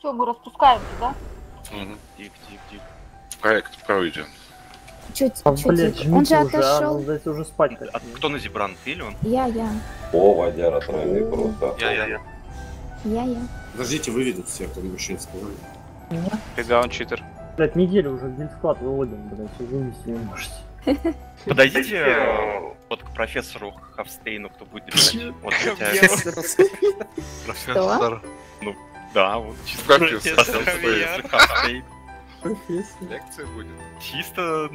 Все, мы распускаемся, да? Мгм. Тихо, тихо, тихо. Проект пройден. Чуть, А, чуть, блядь, тихо. Он же жмите уже, а, отошел. ну, уже спать. А так. кто на Зебран? Ты или он? Я, я, О, водяра тройный просто. Я, я, я. я, я. Подождите, выведут всех, там еще не сказали. Фига, он читер. Блядь, неделю уже гильдсклад выводим, блядь, все вывести не можете. Подойдите вот к профессору Хавстейну, кто будет держать. Вот хотя... Что? Да, вот чисто Профессор профессор Хавстейн. Лекция будет. Чисто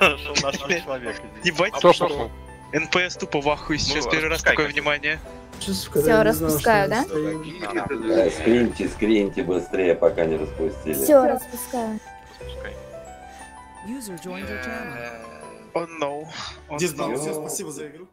нашел нашего человека. Ебать, пошел? НПС тупо в ахуе сейчас Ну, первый раз такое внимание. Все, распускаю, да? Да, скриньте, скриньте быстрее, пока не распустили. Все, распускаю. Распускай. User joined your channel. Oh, no. Он Диздал, знал. все, спасибо за игру.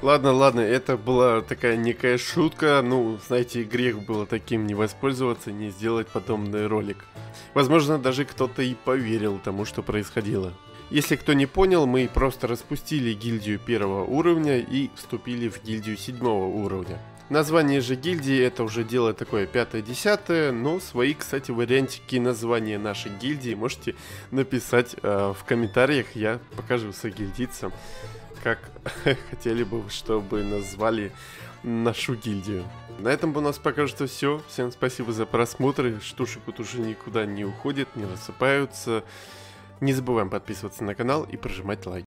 Ладно, ладно, это была такая некая шутка. Ну, знаете, грех было таким не воспользоваться, не сделать подобный ролик. Возможно, даже кто-то и поверил тому, что происходило. Если кто не понял, мы просто распустили гильдию первого уровня и вступили в гильдию седьмого уровня. Название же гильдии это уже дело такое пятое-десятое, но свои, кстати, вариантики названия нашей гильдии можете написать э, в комментариях, я покажу сагильдийцам, как хотели бы, чтобы назвали нашу гильдию. На этом у нас пока что все. Всем спасибо за просмотр. Штушек вот уже никуда не уходит, не рассыпаются. Не забываем подписываться на канал и прожимать лайки.